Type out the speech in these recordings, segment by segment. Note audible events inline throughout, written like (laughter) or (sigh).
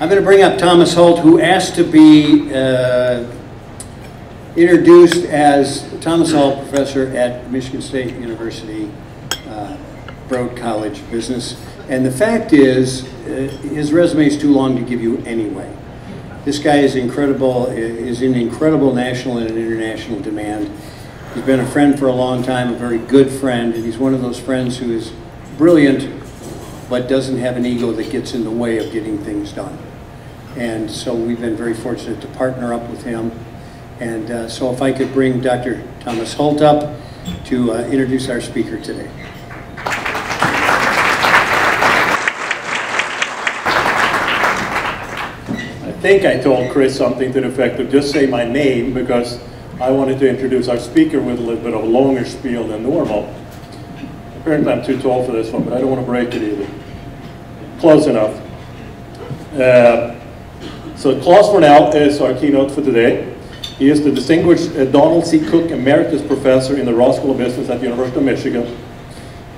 I'm going to bring up Tomas Hult, who asked to be uh, introduced as Tomas Hult, professor at Michigan State University, uh, Broad College Business. And the fact is, uh, his resume is too long to give you anyway. This guy is incredible, is in incredible national and international demand. He's been a friend for a long time, a very good friend, and he's one of those friends who is brilliant, but doesn't have an ego that gets in the way of getting things done. And so we've been very fortunate to partner up with him. And uh, so if I could bring Dr. Tomas Hult up to uh, introduce our speaker today. I think I told Chris something to the effect of just say my name because I wanted to introduce our speaker with a little bit of a longer spiel than normal. Apparently I'm too tall for this one, but I don't want to break it either. Close enough. Uh, so Claes Fornell is our keynote for today. He is the distinguished uh, Donald C. Cook Emeritus Professor in the Ross School of Business at the University of Michigan.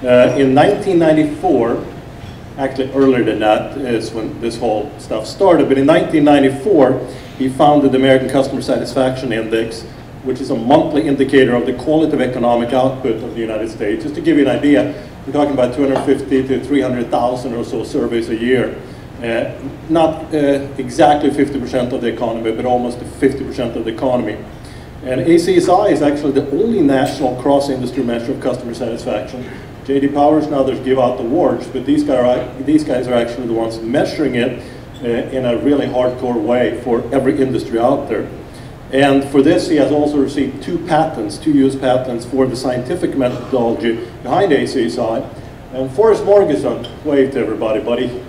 Uh, in 1994, actually earlier than that is when this whole stuff started, but in 1994, he founded the American Customer Satisfaction Index, which is a monthly indicator of the quality of economic output of the United States. Just to give you an idea, we're talking about 250 to 300,000 or so surveys a year. Uh, not uh, exactly 50% of the economy, but almost 50% of the economy. And ACSI is actually the only national cross-industry measure of customer satisfaction. JD Powers and others give out the awards, but these guys are, these guys are actually the ones measuring it uh, in a really hardcore way for every industry out there. And for this, he has also received two patents, two US patents for the scientific methodology behind ACSI. And Forrest Morgeson, wave to everybody, buddy.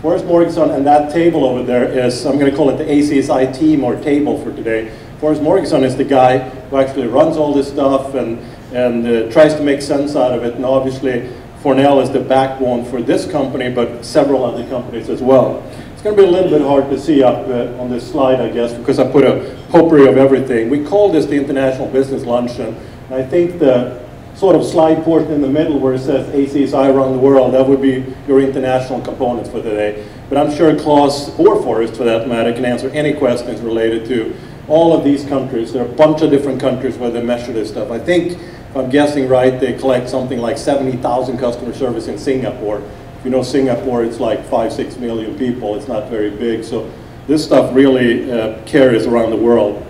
Forrest Morgeson and that table over there is, I'm going to call it the ACSI team or table for today. Forrest Morgeson is the guy who actually runs all this stuff and, and uh, tries to make sense out of it. And obviously, Fornell is the backbone for this company, but several other companies as well. It's going to be a little bit hard to see up uh, on this slide, I guess, because I put a potpourri of everything. We call this the International Business Luncheon. And I think the sort of slide portion in the middle where it says ACSI around the world, that would be your international components for today. But I'm sure Claes or Forrest, for that matter, can answer any questions related to all of these countries. There are a bunch of different countries where they measure this stuff. I think, if I'm guessing right, they collect something like 70,000 customer service in Singapore. You know Singapore, it's like five, six million people. It's not very big. So this stuff really uh, carries around the world.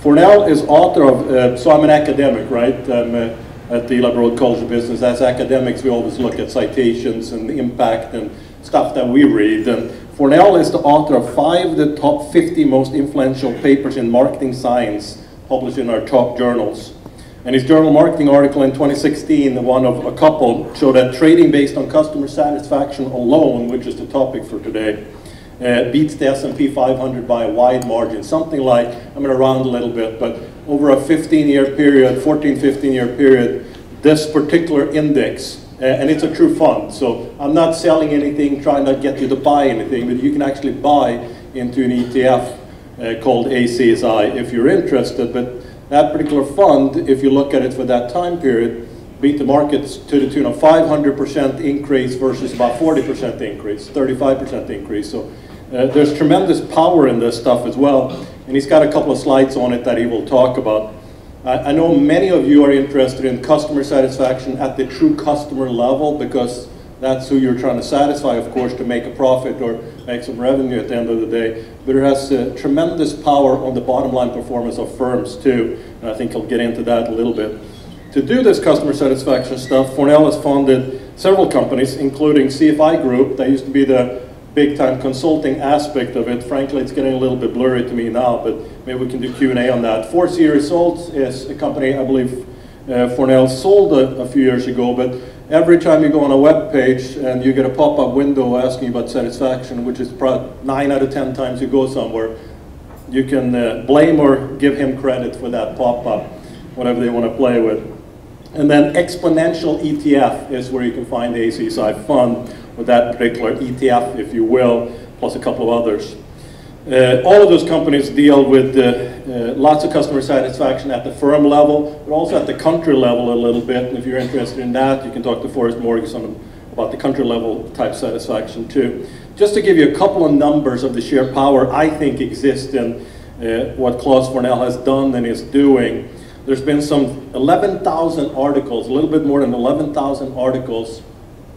Fornell is author of, uh, so I'm an academic, right? I'm, uh, at the Eli Broad College of Business. As academics, we always look at citations and impact and stuff that we read. And Fornell is the author of five of the top 50 most influential papers in marketing science published in our top journals. And his journal marketing article in 2016, the one of a couple, showed that trading based on customer satisfaction alone, which is the topic for today, uh, beats the S&P 500 by a wide margin. Something like, I'm going to round a little bit, but over a 15-year period, 14, 15-year period, this particular index, uh, and it's a true fund. So I'm not selling anything, trying to get you to buy anything, but you can actually buy into an ETF uh, called ACSI if you're interested. But that particular fund, if you look at it for that time period, beat the markets to the tune of 500% increase versus about 40% increase, 35% increase. So uh, there's tremendous power in this stuff as well. And he's got a couple of slides on it that he will talk about. I know many of you are interested in customer satisfaction at the true customer level because that's who you're trying to satisfy, of course, to make a profit or make some revenue at the end of the day. But it has uh, tremendous power on the bottom line performance of firms too. And I think I'll get into that a little bit. To do this customer satisfaction stuff, Fornell has funded several companies, including CFI Group. That used to be the big time consulting aspect of it. Frankly, it's getting a little bit blurry to me now, but maybe we can do Q&A on that. ForeSee Results is a company I believe uh, Fornell sold a, a, few years ago, but every time you go on a web page and you get a pop-up window asking about satisfaction, which is nine out of 10 times you go somewhere, you can uh, blame or give him credit for that pop-up, whatever they want to play with. And then Exponential ETF is where you can find the ACSI fund, with that particular ETF, if you will, plus a couple of others. Uh, all of those companies deal with uh, uh, lots of customer satisfaction at the firm level, but also at the country level a little bit. And if you're interested in that, you can talk to Forrest Morgeson about the country level type satisfaction too. just to give you a couple of numbers of the sheer power I think exists in uh, what Claes Fornell has done and is doing. There's been some 11,000 articles, a little bit more than 11,000 articles,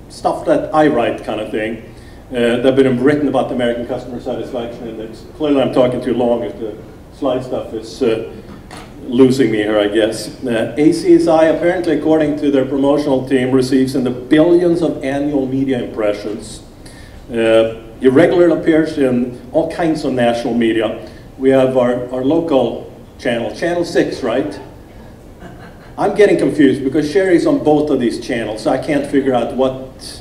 stuff that I write kind of thing, uh, that have been written about the American customer satisfaction index. Clearly I'm talking too long if the slide stuff is uh, losing me here, I guess. Uh, ACSI, apparently according to their promotional team, receives in the billions of annual media impressions. Uh, regularly appears in all kinds of national media. We have our, our local channel, Channel 6, right? I'm getting confused because Sherry's on both of these channels, so I can't figure out what,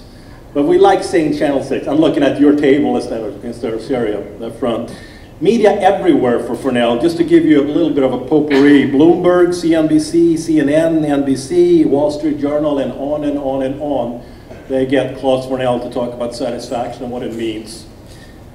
but we like saying Channel 6. I'm looking at your table instead of, instead of Sherry up front. Media everywhere for Fornell, just to give you a little bit of a potpourri. Bloomberg, CNBC, CNN, NBC, Wall Street Journal, and on and on and on. They get Claes Fornell to talk about satisfaction and what it means.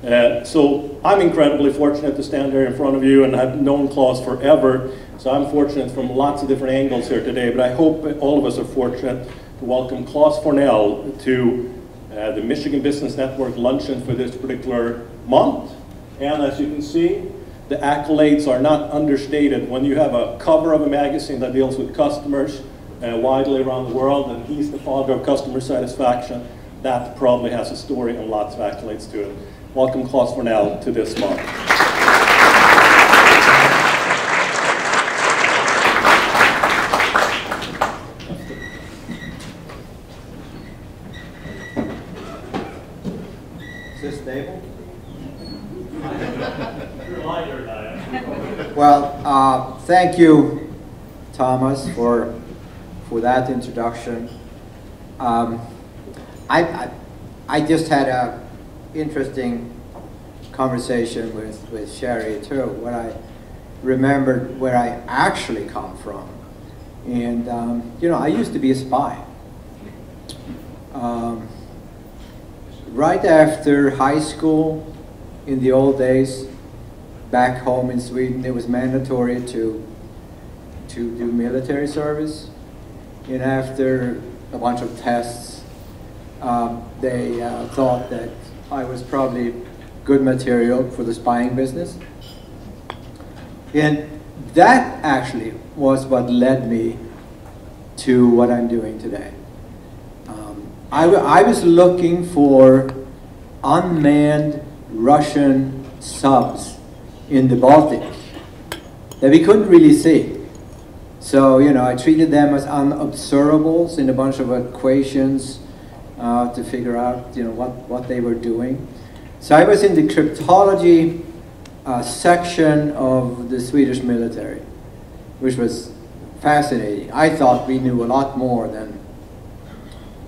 Uh, so I'm incredibly fortunate to stand here in front of you and I've known Claes forever. So I'm fortunate from lots of different angles here today, but I hope all of us are fortunate to welcome Claes Fornell to uh, the Michigan Business Network luncheon for this particular month. And as you can see, the accolades are not understated. When you have a cover of a magazine that deals with customers uh, widely around the world, and he's the father of customer satisfaction, that probably has a story and lots of accolades to it. Welcome Claes Fornell to this month. Is this stable? Well, Well, uh, thank you, Thomas, for, for that introduction. Um, I, I, I just had a interesting conversation with, with Sherry too, when I remembered where I actually come from. And, um, you know, I used to be a spy. Um, right after high school, in the old days, back home in Sweden, it was mandatory to, to do military service. And after a bunch of tests, um, they uh, thought that I was probably good material for the spying business. And that actually was what led me to what I'm doing today. Um, I, I was looking for unmanned Russian subs in the Baltic that we couldn't really see. So, you know, I treated them as unobservables in a bunch of equations uh, to figure out, you know, what, what they were doing. So I was in the cryptology uh, section of the Swedish military, which was fascinating. I thought we knew a lot more than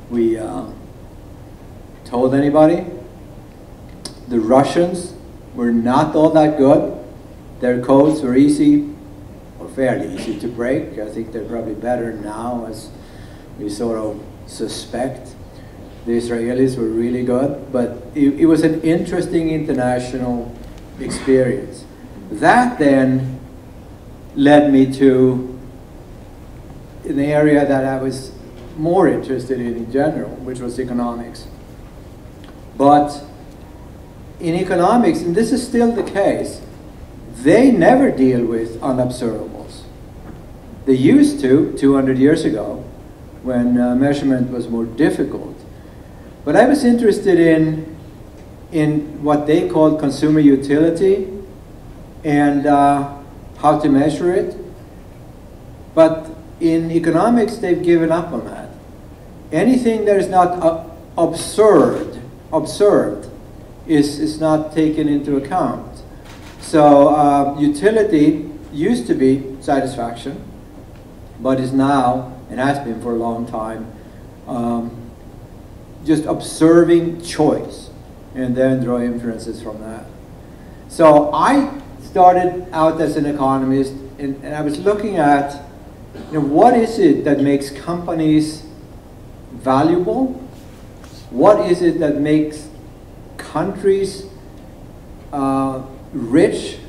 we uh, told anybody. The Russians were not all that good. Their codes were easy, or fairly easy to break. I think they're probably better now, as we sort of suspect. The Israelis were really good, but it, it was an interesting international experience. That then led me to an area that I was more interested in in general, which was economics. But in economics, and this is still the case, they never deal with unobservables. They used to 200 years ago when uh, measurement was more difficult. But I was interested in, in what they called consumer utility and uh, how to measure it. But in economics, they've given up on that. Anything that is not uh, observed, observed is, is not taken into account. So uh, utility used to be satisfaction, but is now, and has been for a long time, um, just observing choice and then draw inferences from that. So I started out as an economist and, and I was looking at you know, what is it that makes companies valuable? What is it that makes countries uh, rich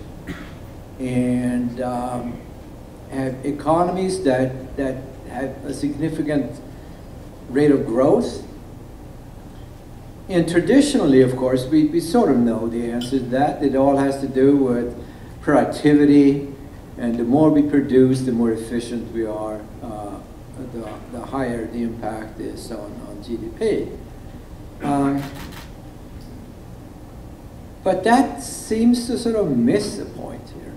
and um, have economies that, that have a significant rate of growth? and traditionally, of course, we, we sort of know the answer to that. It all has to do with productivity, and the more we produce, the more efficient we are, uh, the, the higher the impact is on, on GDP. Um, but that seems to sort of miss the point here.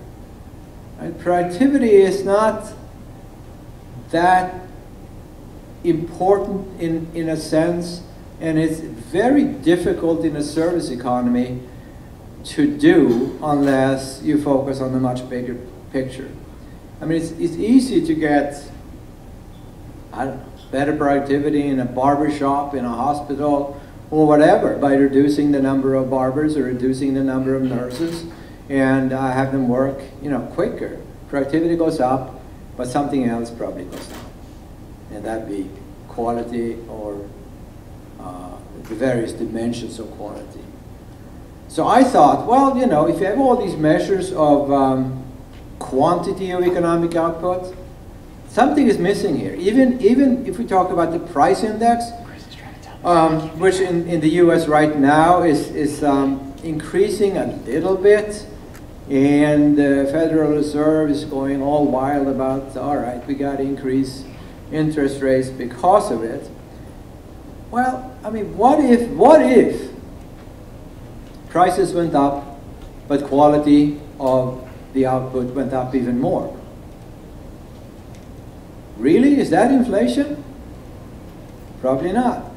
Right? Productivity is not that important in, in a sense, and it's very difficult in a service economy to do unless you focus on the much bigger picture. I mean, it's, it's easy to get know, better productivity in a barber shop, in a hospital, or whatever by reducing the number of barbers or reducing the number of nurses and uh, have them work, you know, quicker. Productivity goes up, but something else probably goes down. And that'd be quality or uh, the various dimensions of quality. So I thought, well, you know, if you have all these measures of um, quantity of economic output, something is missing here. Even, even if we talk about the price index, um, which in, in the US right now is, is um, increasing a little bit, and the Federal Reserve is going all wild about, all right, we got to increase interest rates because of it. Well, I mean, what if, what if prices went up, but quality of the output went up even more? Really? Is that inflation? Probably not.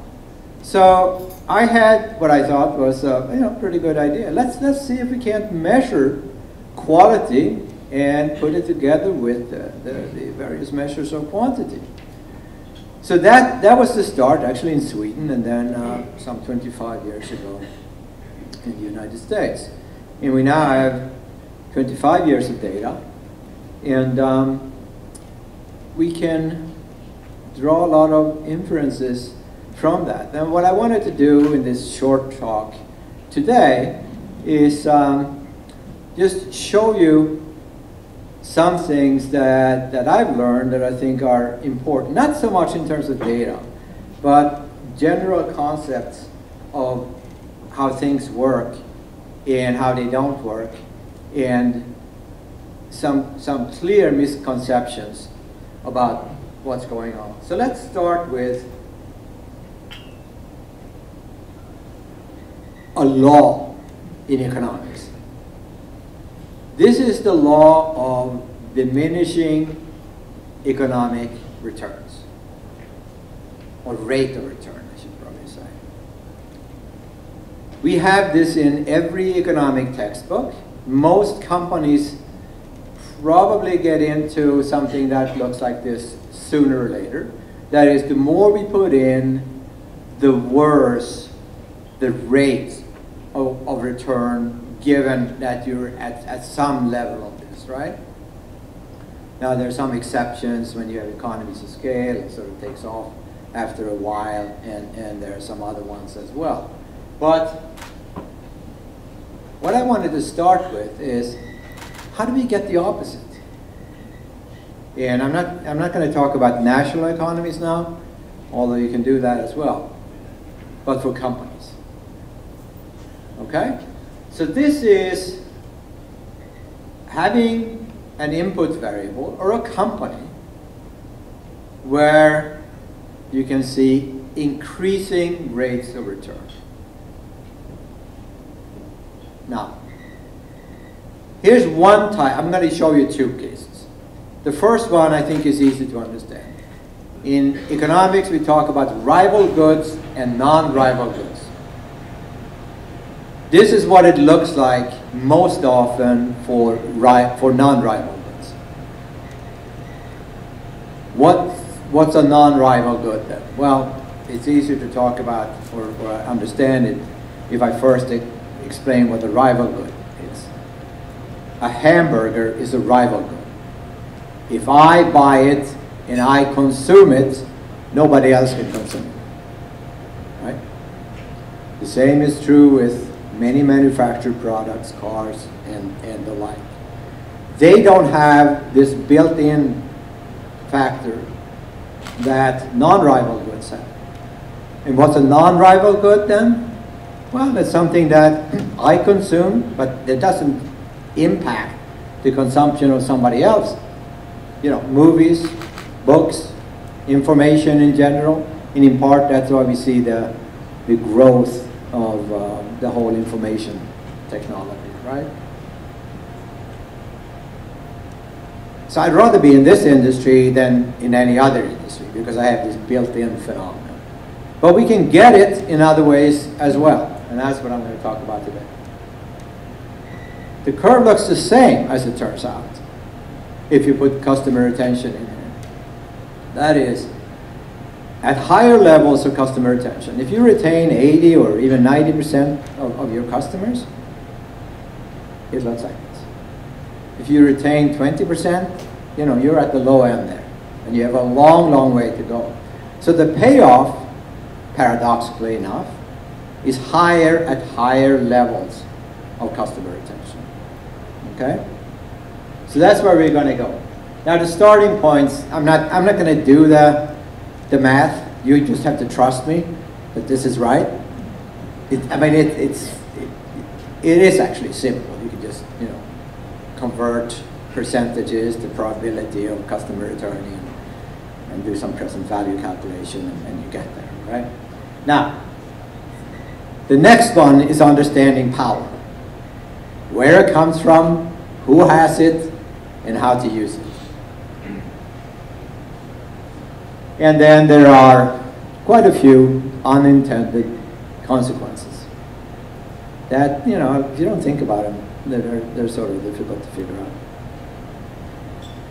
So I had what I thought was a you know, pretty good idea. Let's, let's see if we can't measure quality and put it together with the, the, various measures of quantity. So that, that was the start, actually in Sweden, and then uh, some 25 years ago in the United States. And we now have 25 years of data, and um, we can draw a lot of inferences from that. And what I wanted to do in this short talk today is um, just show you some things that, that I've learned that I think are important, not so much in terms of data, but general concepts of how things work and how they don't work, and some, some clear misconceptions about what's going on. So let's start with a law in economics. This is the law of diminishing economic returns, or rate of return, I should probably say. We have this in every economic textbook. Most companies probably get into something that looks like this sooner or later. That is, the more we put in, the worse the rate of, of return given that you're at, at some level of this, right? Now there are some exceptions when you have economies of scale, it sort of takes off after a while, and, and there are some other ones as well. But what I wanted to start with is how do we get the opposite? And I'm not, I'm not going to talk about national economies now, although you can do that as well, but for companies. Okay? So this is having an input variable or a company where you can see increasing rates of return. Now, here's one type. I'm going to show you two cases. The first one I think is easy to understand. In economics, we talk about rival goods and non-rival goods. This is what it looks like most often for, for non-rival goods. What, what's a non-rival good then? Well, it's easier to talk about or, or understand it if I first explain what a rival good is. A hamburger is a rival good. If I buy it and I consume it, nobody else can consume it. Right? The same is true with many manufactured products, cars, and, and the like. They don't have this built-in factor that non-rival goods have. And what's a non-rival good then? Well, it's something that (clears throat) I consume, but it doesn't impact the consumption of somebody else. You know, movies, books, information in general, and in part that's why we see the, the growth of uh, the whole information technology, right? So I'd rather be in this industry than in any other industry because I have this built-in phenomenon. But we can get it in other ways as well, and that's what I'm going to talk about today. The curve looks the same as it turns out if you put customer retention in here. That is, at higher levels of customer retention, if you retain 80 or even 90% of, of your customers, it looks like this. If you retain 20%, you know, you're at the low end there. And you have a long, long way to go. So the payoff, paradoxically enough, is higher at higher levels of customer retention. Okay? So that's where we're going to go. Now the starting points, I'm not, I'm not going to do the, the math. You just have to trust me that this is right. It, I mean, it, it's, it, it is actually simple. You can just, you know, convert percentages to probability of customer returning and, do some present value calculation and, and you get there, right? Now, the next one is understanding power. Where it comes from, who has it, and how to use it. And then there are quite a few unintended consequences that, you know, if you don't think about them, they're, they're sort of difficult to figure out.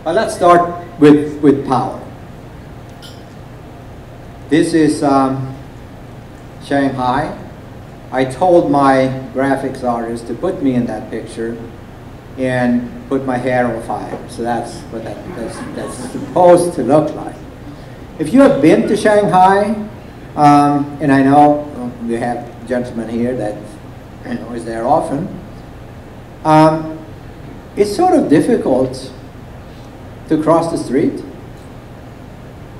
But let's start with, with power. This is um, Shanghai. I told my graphics artist to put me in that picture and put my hair on fire. So that's what that, that's, that's supposed to look like. If you have been to Shanghai, um, and I know we have gentlemen here that you know, is there often, um, it's sort of difficult to cross the street.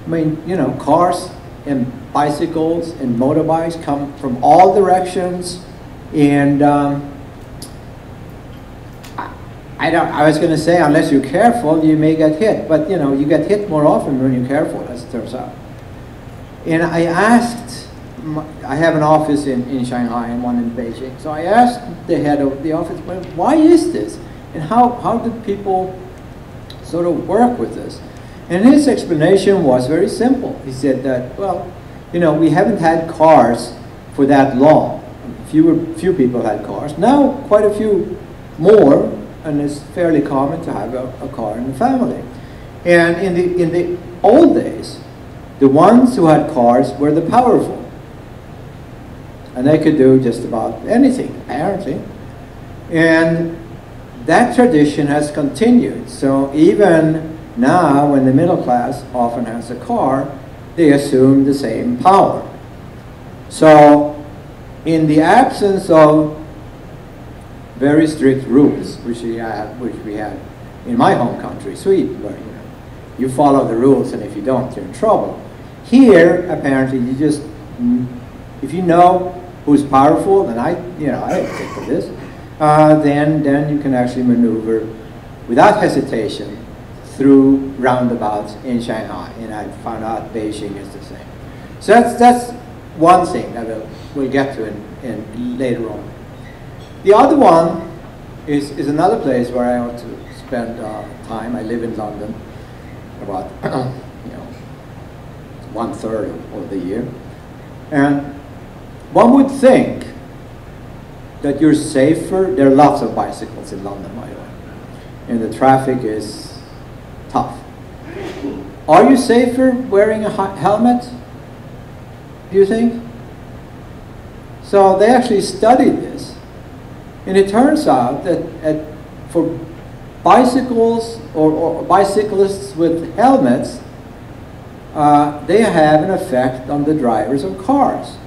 I mean, you know, cars and bicycles and motorbikes come from all directions, and um, I, don't. I was going to say, unless you're careful, you may get hit. But you know, you get hit more often when you're careful, as it turns out. And I asked. I have an office in, in Shanghai and one in Beijing. So I asked the head of the office, well, why is this? And how, how do people sort of work with this? And his explanation was very simple. He said that, well, you know, we haven't had cars for that long. Fewer, few people had cars. Now, quite a few more, and it's fairly common to have a, a car in the family. And in the, in the old days, the ones who had cars were the powerful. And they could do just about anything, apparently. And that tradition has continued. So even now, when the middle class often has a car, they assume the same power. So in the absence of very strict rules, which we have, which we have in my home country, Sweden, where you know you follow the rules, and if you don't, you're in trouble. Here, apparently, you just if you know who's powerful, and I, you know, I didn't think of this, uh, then then you can actually maneuver without hesitation through roundabouts in Shanghai, and I found out Beijing is the same. So that's that's one thing that we'll, we'll get to in, in later on. The other one is, is another place where I want to spend uh, time. I live in London about (clears throat) you know one third of, of the year, and one would think that you're safer. There are lots of bicycles in London, by the way, and the traffic is tough. Are you safer wearing a helmet? Do you think? So they actually studied this, and it turns out that at, for bicycles or, or, bicyclists with helmets, uh, they have an effect on the drivers of cars.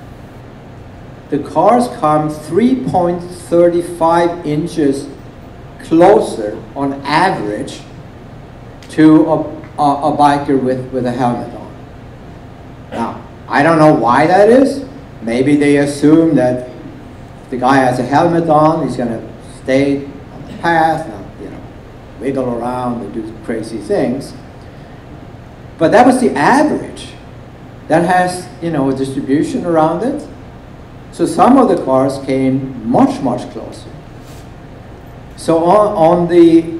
The cars come 3.35 inches closer on average to a, a, a biker with, with a helmet on. Now, I don't know why that is. Maybe they assume that If the guy has a helmet on, he's going to stay on the path, not, you know, wiggle around and do crazy things. But that was the average. That has, you know, a distribution around it. So some of the cars came much, much closer. So on, on the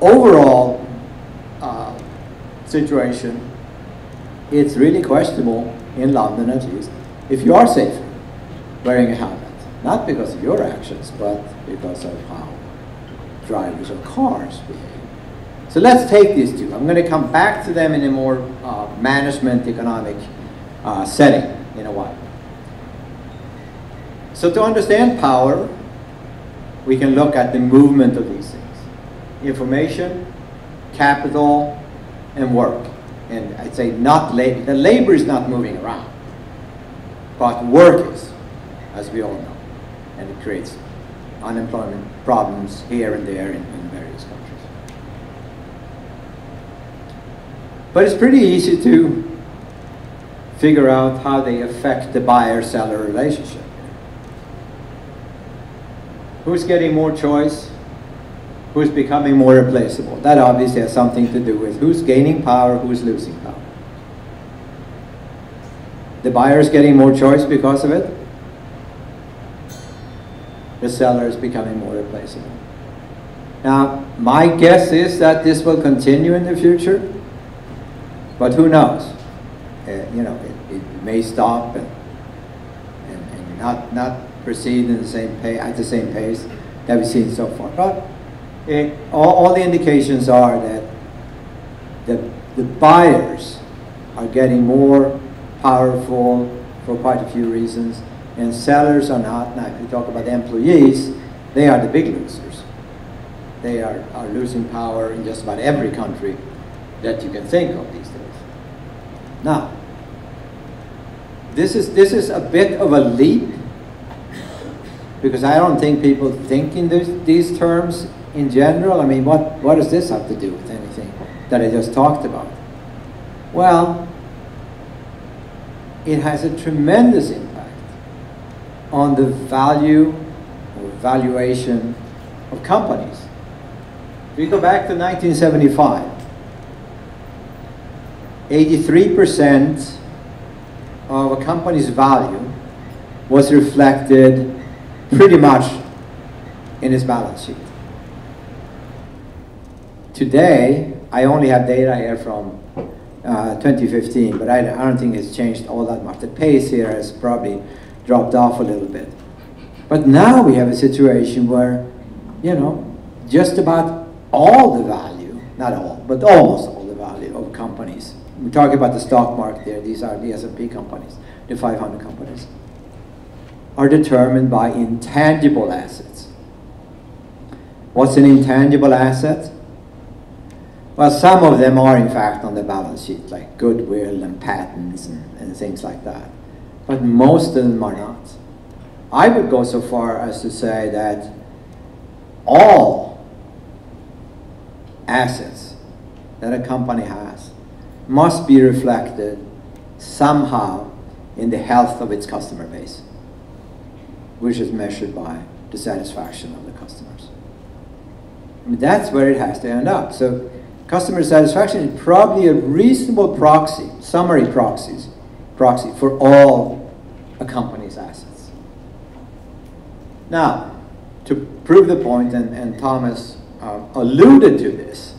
overall uh, situation, it's really questionable, in London at least, if you are safer wearing a helmet. Not because of your actions, but because of how drivers of cars behave. So let's take these two. I'm going to come back to them in a more uh, management economic uh, setting in a while. So to understand power, we can look at the movement of these things. Information, capital, and work. And I'd say not labor. The labor is not moving around. But work is, as we all know. And it creates unemployment problems here and there in, in various countries. But it's pretty easy to figure out how they affect the buyer-seller relationship. Who's getting more choice? Who's becoming more replaceable? That obviously has something to do with who's gaining power, who's losing power. The buyer is getting more choice because of it. The seller is becoming more replaceable. Now, my guess is that this will continue in the future, but who knows? Uh, you know, it, it may stop and, and, and not, not proceed in the same pace, at the same pace that we've seen so far. But it, all, all the indications are that the, the buyers are getting more powerful for quite a few reasons, and sellers are not. Now, if you talk about employees, they are the big losers. They are, are losing power in just about every country that you can think of these days. Now, this is, this is a bit of a leap because I don't think people think in this, these terms in general. I mean, what, what does this have to do with anything that I just talked about? Well, it has a tremendous impact on the value or valuation of companies. If we go back to 1975, 83% of a company's value was reflected pretty much in its balance sheet. Today, I only have data here from uh, 2015, but I, I don't think it's changed all that much. The pace here is probably dropped off a little bit. But now we have a situation where, you know, just about all the value, not all, but almost all the value of companies. We're talking about the stock market there. These are the S&P companies, the 500 companies, are determined by intangible assets. What's an intangible asset? Well, some of them are in fact on the balance sheet, like goodwill and patents and, and things like that. But most of them are not. I would go so far as to say that all assets that a company has must be reflected somehow in the health of its customer base, which is measured by the satisfaction of the customers. I mean, that's where it has to end up. So customer satisfaction is probably a reasonable proxy, summary proxies, proxy for all a company's assets. Now, to prove the point, and, and Thomas uh, alluded to this,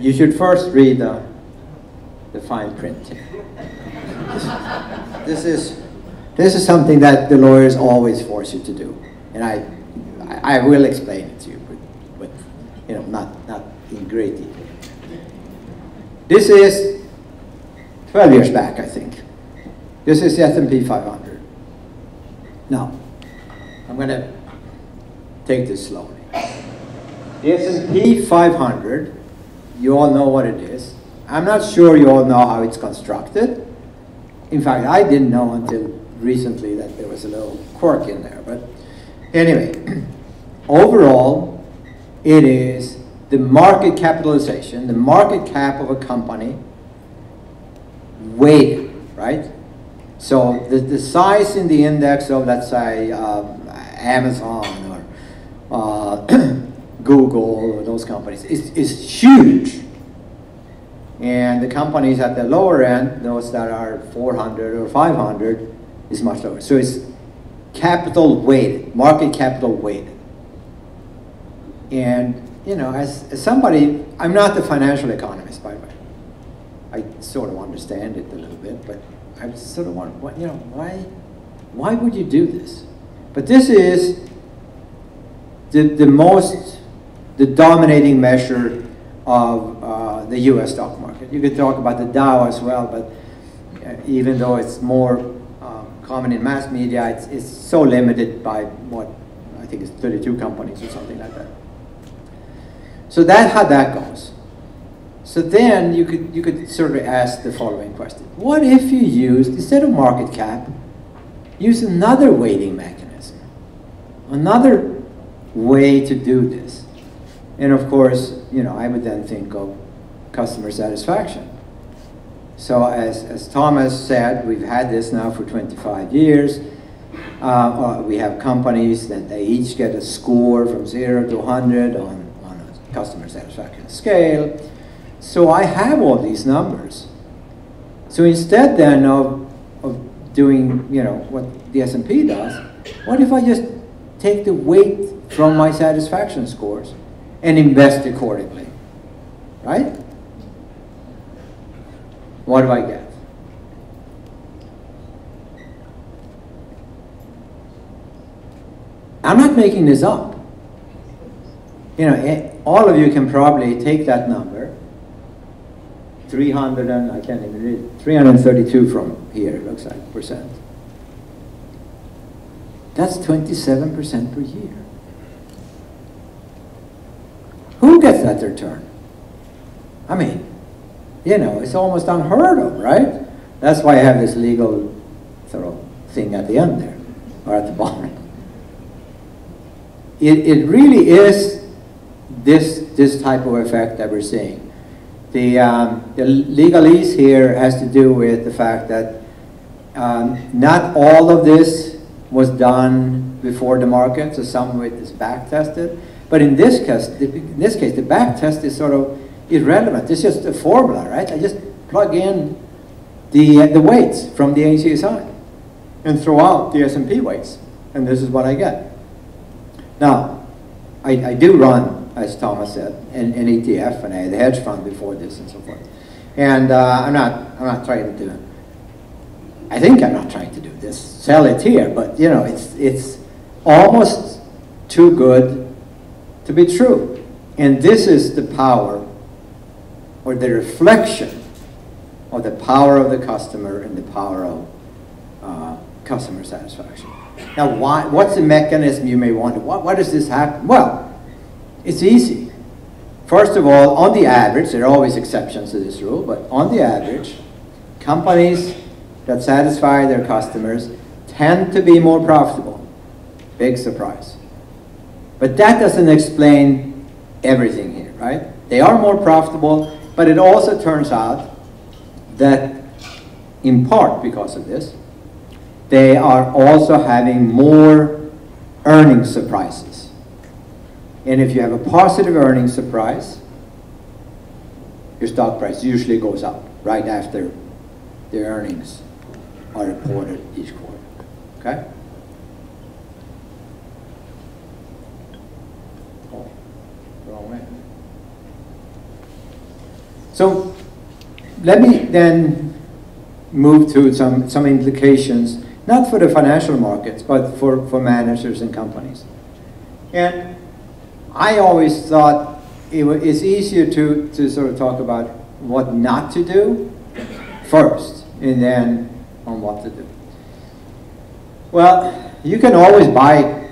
you should first read the, the fine print. This, (laughs) this is this is something that the lawyers always force you to do, and I I, will explain it to you, but, but you know not not in great detail. This is 12 years back, I think. This is the S&P 500. Now, I'm going to take this slowly. The S&P 500 you all know what it is. I'm not sure you all know how it's constructed. In fact, I didn't know until recently that there was a little quirk in there. But anyway, (clears throat) overall, it is the market capitalization, the market cap of a company weighted, right, So the, the size in the index of, let's say, um, Amazon or uh, (clears throat) Google or those companies is, is huge. And the companies at the lower end, those that are 400 or 500, is much lower. So it's capital weighted, market capital weighted. And, you know, as, as somebody, I'm not the financial economist, by. I sort of understand it a little bit, but I sort of want, you know, why, why would you do this? But this is the, the most, the dominating measure of uh, the U.S. stock market. You could talk about the Dow as well, but uh, even though it's more um, common in mass media, it's, it's so limited by what, I think it's 32 companies or something like that. So that's how that goes. So then you could, you could sort of ask the following question. What if you used, instead of market cap, use another weighting mechanism? Another way to do this. And of course, you know, I would then think of customer satisfaction. So as, as Thomas said, we've had this now for 25 years. Uh, uh, we have companies that they each get a score from zero to 100 on, on a customer satisfaction scale. So I have all these numbers. So instead then of, of doing, you know, what the S&P does, what if I just take the weight from my satisfaction scores and invest accordingly, right? What do I get? I'm not making this up. You know, eh, all of you can probably take that number, 300 and, I can't even read, it, 332 from here, it looks like, percent. That's 27% per year. Who gets that return? I mean, you know, it's almost unheard of, right? That's why I have this legal sort of thing at the end there, or at the (laughs) bottom. It, it really is this, this type of effect that we're seeing. The, um, the legalese here has to do with the fact that um, not all of this was done before the market, so some of it is back tested. But in this case, in this case, the back test is sort of irrelevant. It's just a formula, right? I just plug in the, uh, the weights from the ACSI and throw out the S&P weights, and this is what I get. Now, I, I do run, as Thomas said, an, an ETF and a hedge fund before this and so forth. And uh, I'm not, I'm not trying to, I think I'm not trying to do this, sell it here, but you know, it's, it's almost too good to be true. And this is the power or the reflection of the power of the customer and the power of uh, customer satisfaction. Now, why, what's the mechanism you may wonder? What, why does this happen? Well, it's easy. First of all, on the average, there are always exceptions to this rule, but on the average, companies that satisfy their customers tend to be more profitable. Big surprise. But that doesn't explain everything here, right? They are more profitable, but it also turns out that in part because of this, they are also having more earnings surprises. And if you have a positive earnings surprise, your stock price usually goes up right after the earnings are reported each quarter. Okay? So let me then move to some, some implications, not for the financial markets, but for, for managers and companies. And I always thought it it's easier to, to sort of talk about what not to do first, and then on what to do. Well, you can always buy,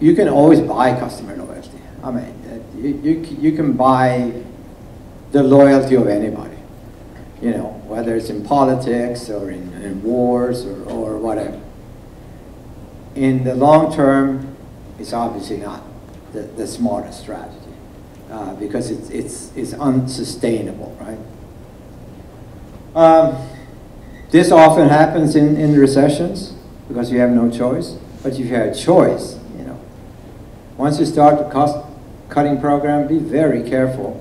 you can always buy customer loyalty. I mean, you, you, you can buy the loyalty of anybody. You know, whether it's in politics or in, in wars or, or whatever. In the long term, it's obviously not the, the smartest strategy uh, because it's, it's, it's unsustainable, right? Um, This often happens in, in recessions because you have no choice. But if you have a choice, you know, once you start a cost cutting program, be very careful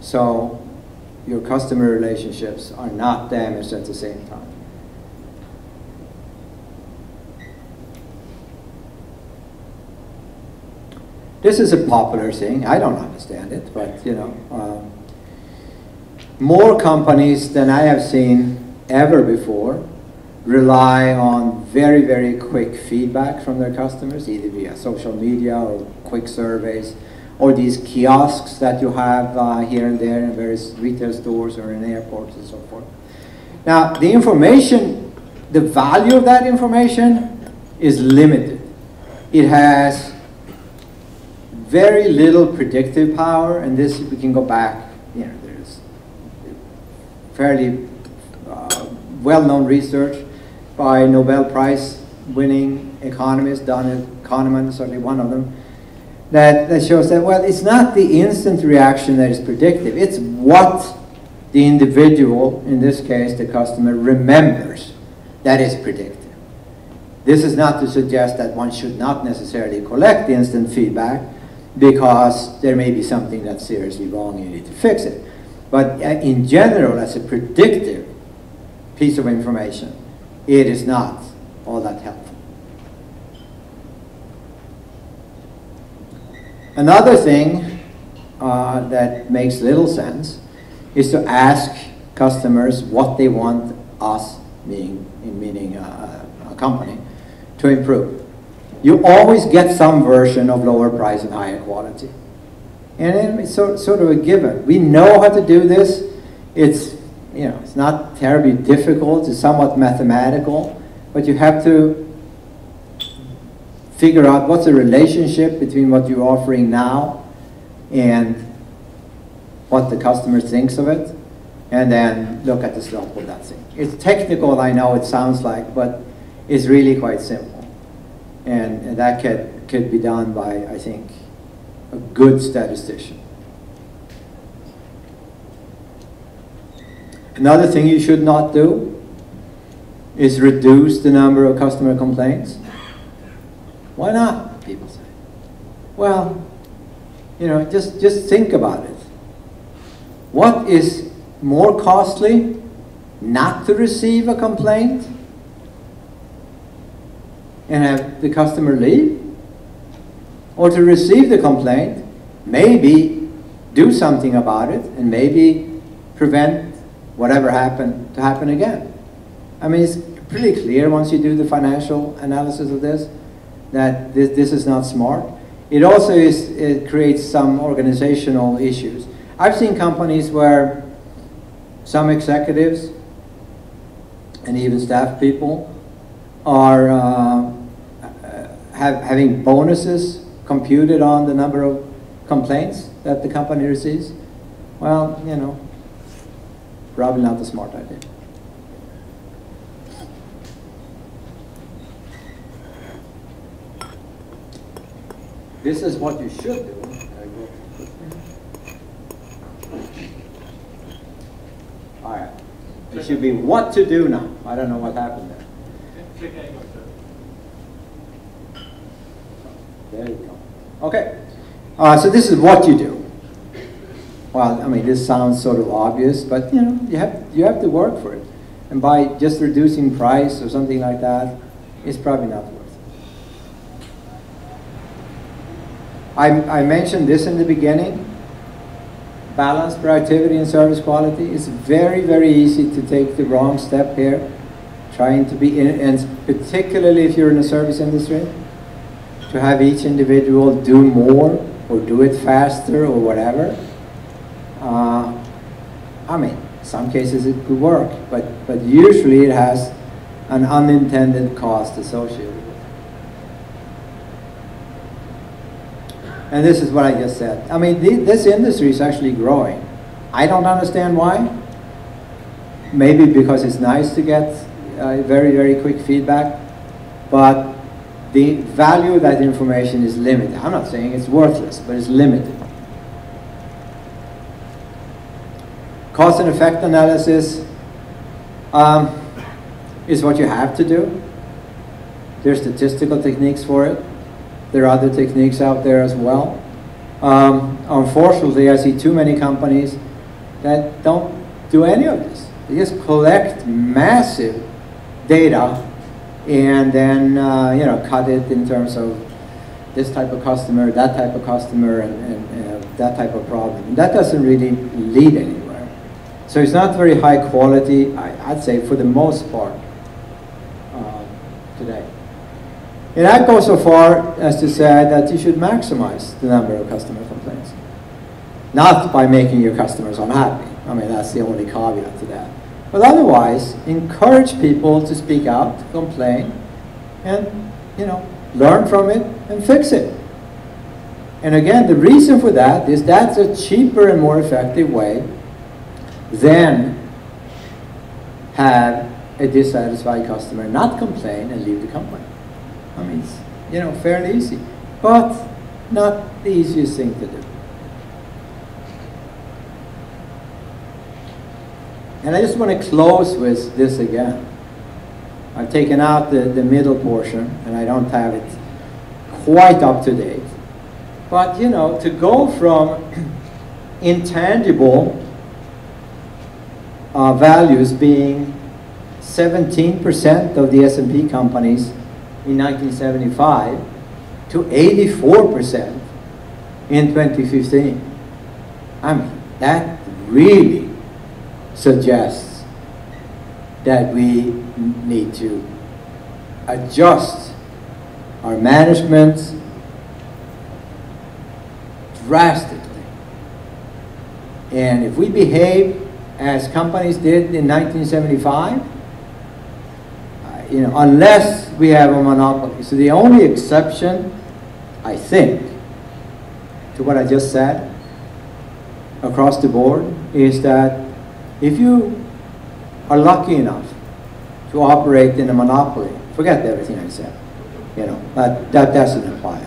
so your customer relationships are not damaged at the same time. This is a popular thing. I don't understand it, but you know, um, more companies than I have seen ever before rely on very, very quick feedback from their customers, either via social media or quick surveys, or these kiosks that you have uh, here and there in various retail stores or in airports and so forth. Now, the information, the value of that information is limited. It has very little predictive power, and this we can go back, you know, there's fairly uh, well-known research by Nobel Prize winning economists, Donald Kahneman, certainly one of them, that, that shows that, well, it's not the instant reaction that is predictive, it's what the individual, in this case the customer, remembers that is predictive. This is not to suggest that one should not necessarily collect the instant feedback, because there may be something that's seriously wrong and you need to fix it. But uh, in general, as a predictive piece of information, it is not all that helpful. Another thing uh, that makes little sense is to ask customers what they want us, being, meaning uh, a company, to improve you always get some version of lower price and higher quality. And it's sort, of a given. We know how to do this. It's, you know, it's not terribly difficult. It's somewhat mathematical. But you have to figure out what's the relationship between what you're offering now and what the customer thinks of it, and then look at the slope of that thing. It's technical, I know it sounds like, but it's really quite simple. And, and that could, could be done by, I think, a good statistician. Another thing you should not do is reduce the number of customer complaints. Why not, people say? Well, you know, just, just think about it. What is more costly, not to receive a complaint and have the customer leave? Or to receive the complaint, maybe do something about it and maybe prevent whatever happened to happen again. I mean, it's pretty clear once you do the financial analysis of this that this, this is not smart. It also is, it creates some organizational issues. I've seen companies where some executives and even staff people are uh, have, having bonuses computed on the number of complaints that the company receives, well, you know, probably not a smart idea. This is what you should do. All right. It should be what to do now. I don't know what happened there. There you go. Okay. Uh, so this is what you do. Well, I mean, this sounds sort of obvious, but you know, you have you have to work for it. And by just reducing price or something like that, it's probably not worth it. I, I mentioned this in the beginning. Balance, productivity, and service quality. It's very, very easy to take the wrong step here, trying to be, in, and particularly if you're in the service industry, to have each individual do more or do it faster or whatever. Uh, I mean, some cases it could work, but, but usually it has an unintended cost associated with it. And this is what I just said. I mean, the, this industry is actually growing. I don't understand why. Maybe because it's nice to get uh, very, very quick feedback, but the value of that information is limited. I'm not saying it's worthless, but it's limited. Cause and effect analysis. Um, is what you have to do. There's statistical techniques for it. There are other techniques out there as well. Um, unfortunately, I see too many companies that don't do any of this. They just collect massive data and then uh, you know cut it in terms of this type of customer, that type of customer, and, and that type of problem. And that doesn't really lead anywhere. So it's not very high quality, I, I'd say, for the most part uh, today. And I go so far as to say that you should maximize the number of customer complaints. Not by making your customers unhappy. I mean, that's the only caveat to that. But otherwise, encourage people to speak out, to complain, and, you know, learn from it and fix it. And again, the reason for that is that's a cheaper and more effective way than have a dissatisfied customer not complain and leave the company. I mean, it's, you know, fairly easy, but not the easiest thing to do. And I just want to close with this again. I've taken out the, the middle portion, and I don't have it quite up to date. But, you know, to go from (clears throat) intangible uh, values being 17% of the S&P companies in 1975 to 84% in 2015. I mean, that really suggests that we need to adjust our management drastically. And if we behave as companies did in 1975, uh, you know, unless we have a monopoly. So the only exception, I think, to what I just said across the board is that if you are lucky enough to operate in a monopoly, forget everything I said. You know, that, that doesn't apply.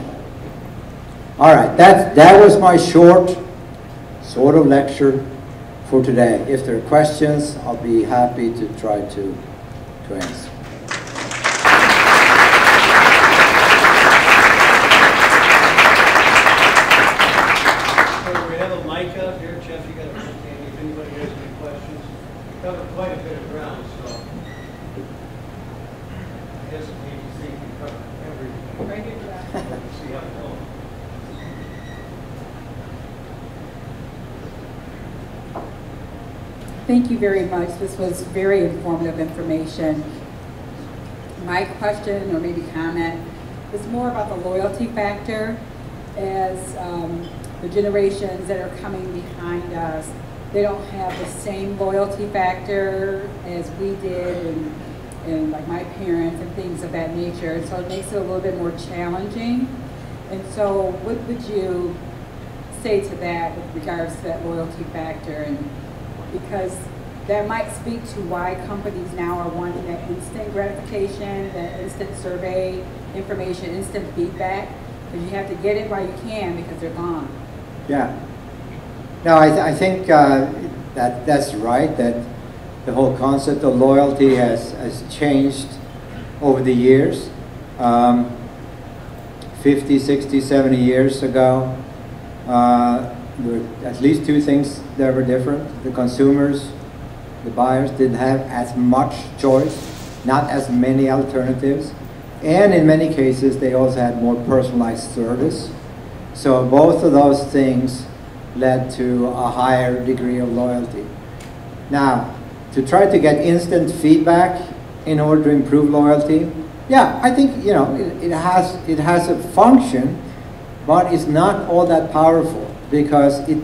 All right, that, that was my short sort of lecture for today. If there are questions, I'll be happy to try to, to answer. So we have a mic out here, Jeff, you got a mic handy, if anybody has any questions. Covered quite a bit of ground, so. I guess we need to think we covered everything. Right here, Jeff. See how it goes. Thank you very much. This was very informative information. My question, or maybe comment, is more about the loyalty factor as um, the generations that are coming behind us, they don't have the same loyalty factor as we did and, and like my parents and things of that nature. And so it makes it a little bit more challenging. And so what would you say to that with regards to that loyalty factor and because that might speak to why companies now are wanting that instant gratification, that instant survey information, instant feedback, because you have to get it while you can because they're gone. Yeah. No, I, th- I think uh, that that's right, that the whole concept of loyalty has, has changed over the years. Um, 50, 60, 70 years ago, uh, there were at least two things that were different. The consumers, the buyers didn't have as much choice, not as many alternatives. And in many cases, they also had more personalized service. So both of those things led to a higher degree of loyalty. Now, to try to get instant feedback in order to improve loyalty, yeah, I think you know it, it has it has a function, but it's not all that powerful because it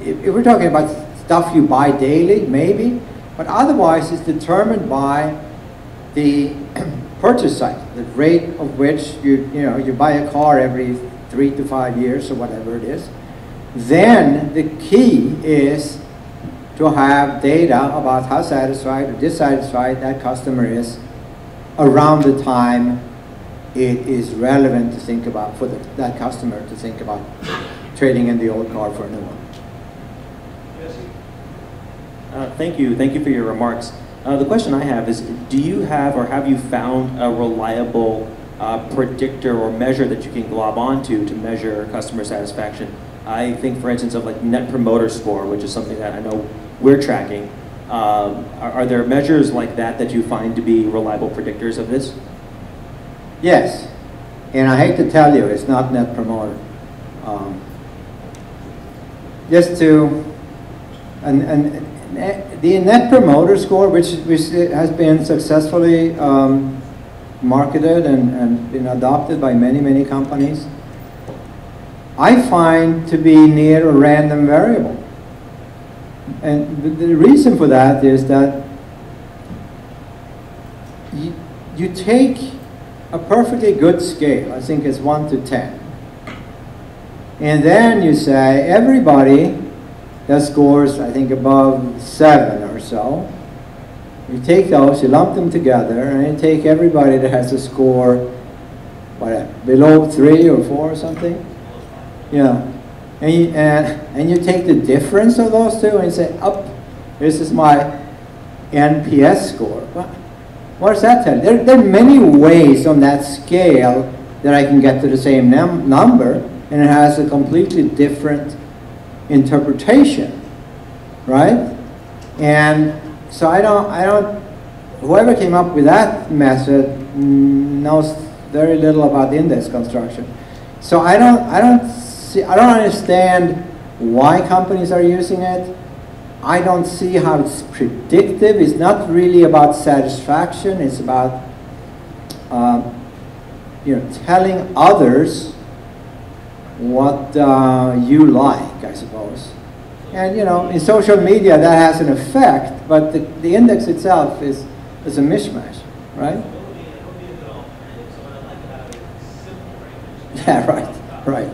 if we're talking about stuff you buy daily, maybe, but otherwise it's determined by the (clears throat) purchase cycle, the rate of which you you know you buy a car every three to five years or whatever it is. Then the key is to have data about how satisfied or dissatisfied that customer is around the time it is relevant to think about for the, that customer to think about trading in the old car for a new one. Jesse? Uh, Thank you, thank you for your remarks. Uh, the question I have is, do you have or have you found a reliable uh, predictor or measure that you can glob onto to measure customer satisfaction? I think, for instance, of like Net Promoter Score, which is something that I know we're tracking. Um, are, are there measures like that that you find to be reliable predictors of this? Yes, and I hate to tell you, it's not Net Promoter. Um, just to, and, and the Net Promoter Score, which, which has been successfully um, marketed and, and been adopted by many, many companies, I find to be near a random variable. And the, reason for that is that you, you take a perfectly good scale, I think it's 1 to 10, and then you say everybody that scores, I think, above 7 or so, you take those, you lump them together, and you take everybody that has a score, what, below 3 or 4 or something, yeah. And you, and, and you take the difference of those two and say, up, this is my NPS score. What, what does that tell you? There, there are many ways on that scale that I can get to the same num number, and it has a completely different interpretation, right? And so I don't, I don't, whoever came up with that method knows very little about index construction. So I don't, I don't see, I don't understand why companies are using it. I don't see how it's predictive. It's not really about satisfaction. It's about um, you know telling others what uh, you like, I suppose. And you know, in social media that has an effect, but the, the index itself is, is a mishmash, right? Yeah, (laughs) right, right.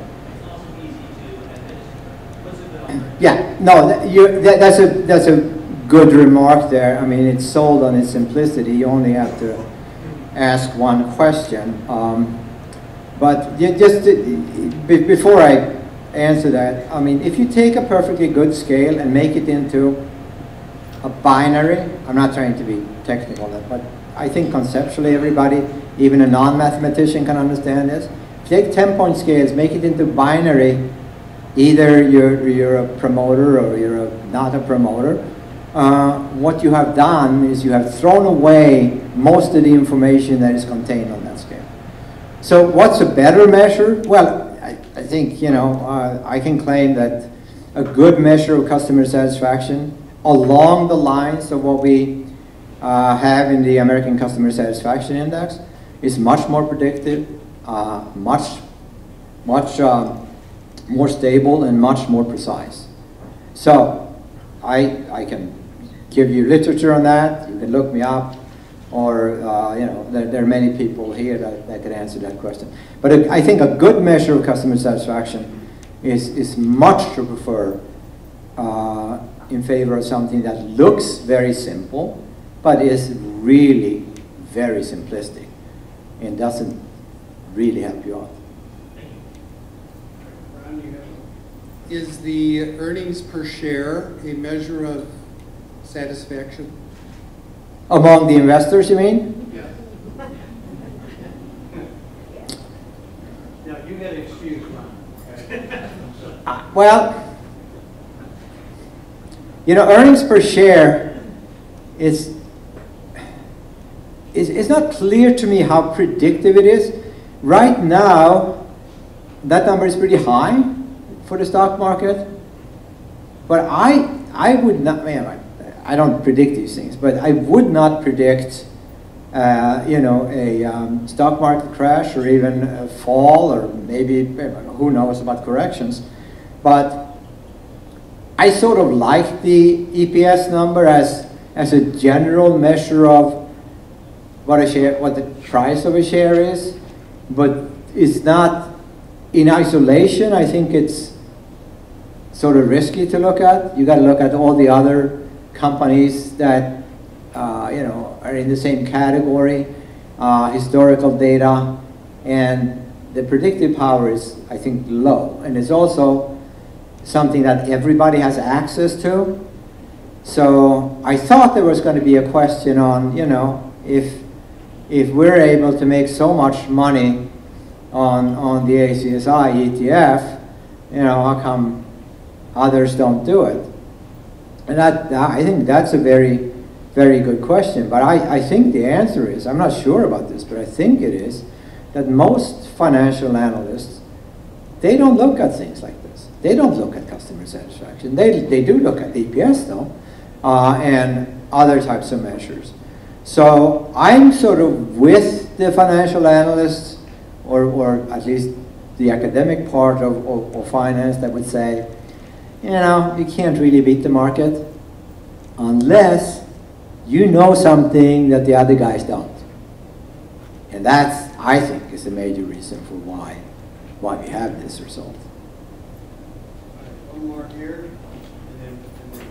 Yeah, no, that, you, that, that's a that's a good remark there. I mean, it's sold on its simplicity. You only have to ask one question. Um, but just before I answer that, I mean, if you take a perfectly good scale and make it into a binary, I'm not trying to be technical, but I think conceptually everybody, even a non-mathematician can understand this. Take 10-point scales, make it into binary, either you're, you're a promoter or you're a, not a promoter, uh, what you have done is you have thrown away most of the information that is contained on that scale. So what's a better measure? Well, I, I think, you know, uh, I can claim that a good measure of customer satisfaction along the lines of what we uh, have in the American Customer Satisfaction Index is much more predictive, uh, much, much um, more stable and much more precise. So I, I can give you literature on that. You can look me up. Or, uh, you know, there, there, are many people here that, that can answer that question. But I think a good measure of customer satisfaction is, is much to prefer uh, in favor of something that looks very simple, but is really very simplistic and doesn't really help you out. Is the earnings per share a measure of satisfaction? Among the investors, you mean? Yeah. Now, you had excuse (laughs) well, you know, earnings per share is, is, is not clear to me how predictive it is. Right now, that number is pretty high for the stock market. But I, I would not, man, I, don't predict these things, but I would not predict, uh, you know, a um, stock market crash or even a fall or maybe, who knows about corrections. But I sort of like the EPS number as, as a general measure of what a share, what the price of a share is, but it's not in isolation. I think it's sort of risky to look at. You got to look at all the other companies that uh, you know are in the same category, uh, historical data, and the predictive power is, I think, low. And it's also something that everybody has access to. So I thought there was going to be a question on, you know, if, if we're able to make so much money on, on the ACSI ETF, you know, how come others don't do it? And that, I think that's a very, very good question. But I, I think the answer is, I'm not sure about this, but I think it is, that most financial analysts, they don't look at things like this. They don't look at customer satisfaction. They, they do look at EPS though, uh, and other types of measures. So I'm sort of with the financial analysts, or, or at least the academic part of, of, of finance that would say, you know, you can't really beat the market unless you know something that the other guys don't. And that's, I think, is a major reason for why, why we have this result. One more here, and then, and then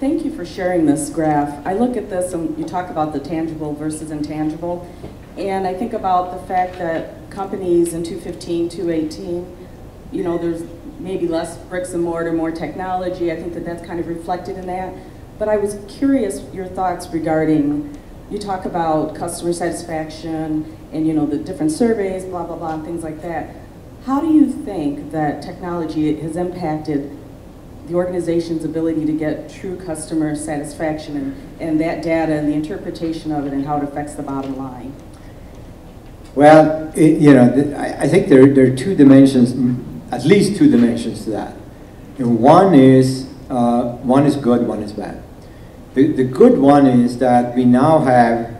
Thank you for sharing this graph. I look at this and you talk about the tangible versus intangible. And I think about the fact that companies in 215, 218, you know, there's maybe less bricks and mortar, more technology. I think that that's kind of reflected in that. But I was curious your thoughts regarding, you talk about customer satisfaction and, you know, the different surveys, blah, blah, blah, and things like that. How do you think that technology has impacted the organization's ability to get true customer satisfaction and, and that data and the interpretation of it and how it affects the bottom line? Well, it, you know, I, I think there, there are two dimensions, at least two dimensions to that. And one is, uh, one is good, one is bad. The, the good one is that we now have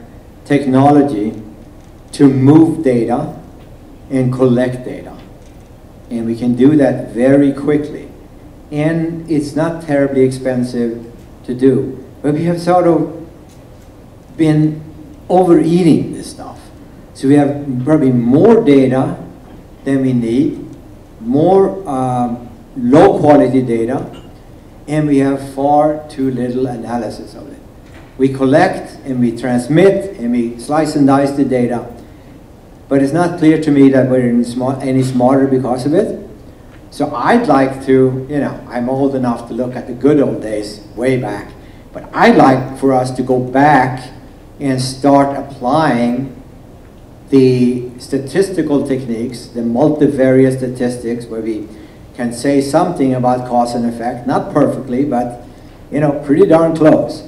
technology to move data and collect data. And we can do that very quickly. And it's not terribly expensive to do. But we have sort of been overeating this stuff. So we have probably more data than we need, more um, low quality data, and we have far too little analysis of it. We collect and we transmit and we slice and dice the data, but it's not clear to me that we're any, smart, any smarter because of it. So I'd like to, you know, I'm old enough to look at the good old days way back, but I'd like for us to go back and start applying the statistical techniques, the multivariate statistics, where we can say something about cause and effect, not perfectly, but you know, pretty darn close,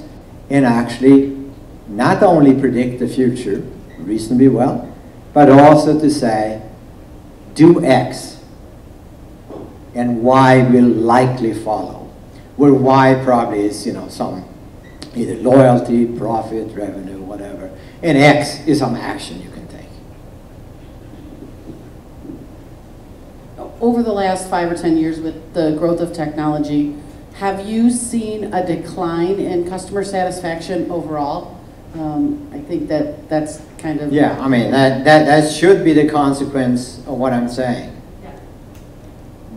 and actually not only predict the future reasonably well, but also to say, do X, and Y will likely follow. Where Y probably is, you know, some either loyalty, profit, revenue, whatever, and X is some action you can take. Over the last five or 10 years with the growth of technology, have you seen a decline in customer satisfaction overall? Um, I think that that's kind of. Yeah, I mean, that, that, that should be the consequence of what I'm saying. Yeah.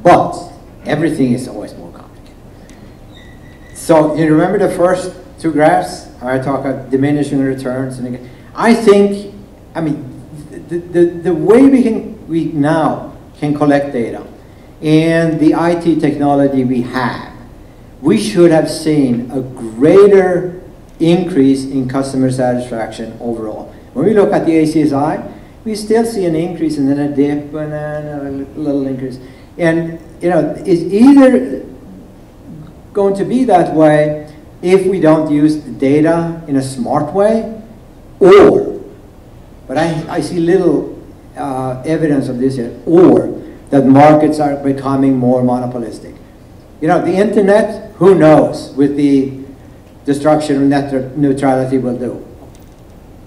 But everything is always more complicated. So you remember the first two graphs? I talk about diminishing returns. and again, I think, I mean, the, the, the way we can, we now can collect data and the IT technology we have, we should have seen a greater increase in customer satisfaction overall. When we look at the ACSI, we still see an increase and then a dip and then a little increase. And, you know, it's either going to be that way if we don't use data in a smart way, or, but I, I see little uh, evidence of this yet, or that markets are becoming more monopolistic. You know, the internet, who knows, with the destruction of net neutrality will do.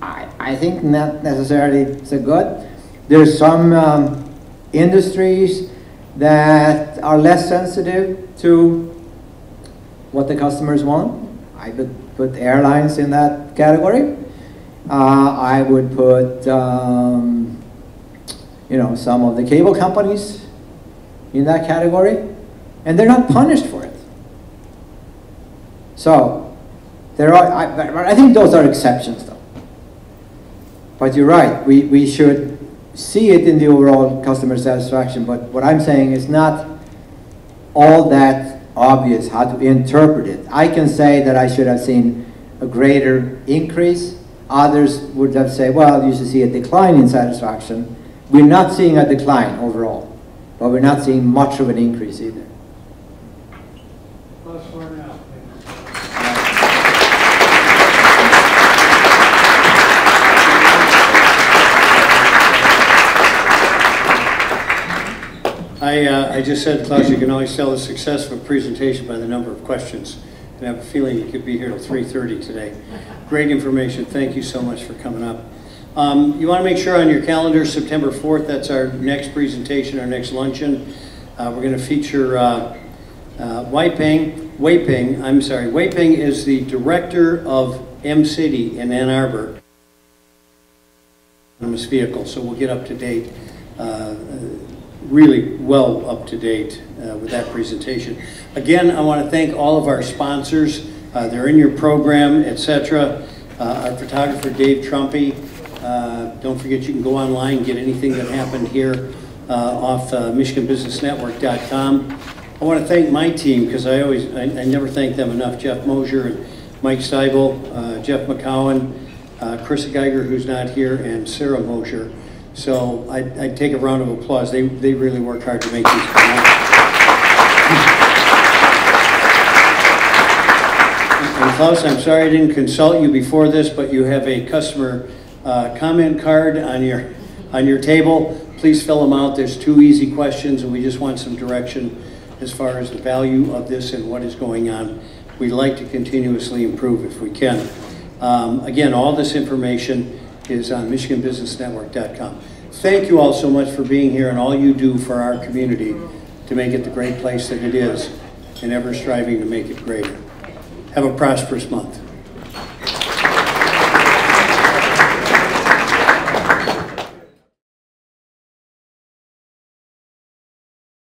I, I think not necessarily so good. There's some um, industries that are less sensitive to what the customers want. I would put airlines in that category. Uh, I would put, um, you know, some of the cable companies in that category, and they're not punished for it. So, there are, I, I think those are exceptions though. But you're right, we, we should see it in the overall customer satisfaction, but what I'm saying is not all that obvious how to interpret it. I can say that I should have seen a greater increase. Others would have said, well, you should see a decline in satisfaction. We're not seeing a decline overall, but we're not seeing much of an increase either. Plus four now. I, uh, I just said, Claes, you can always tell the success of a presentation by the number of questions. And I have a feeling you could be here till 3:30 today. Great information. Thank you so much for coming up. Um, You want to make sure on your calendar, September 4th, that's our next presentation, our next luncheon. Uh, We're going to feature uh, uh, Huei Peng, Huei Peng, I'm sorry, Huei Peng is the Director of M-City in Ann Arbor autonomous vehicle, so we'll get up to date, uh, really well up to date uh, with that presentation. Again, I want to thank all of our sponsors. Uh, They're in your program, etc. Uh, Our photographer, Dave Trumpy. Uh, Don't forget, you can go online, get anything that happened here uh, off uh, MichiganBusinessNetwork.com. I want to thank my team, because I always, I I never thank them enough. Jeff Mosier and Mike Steibel, Jeff McCowan, Chris Geiger, who's not here, and Sarah Mosher. So I, I take a round of applause. They, they really work hard to make these come out. And Claes, I'm sorry I didn't consult you before this, but you have a customer uh, comment card on your, on your table. Please fill them out. There's two easy questions, and we just want some direction as far as the value of this and what is going on. We'd like to continuously improve if we can. Um, Again, all this information is on MichiganBusinessNetwork.com. Thank you all so much for being here and all you do for our community to make it the great place that it is and ever striving to make it greater. Have a prosperous month.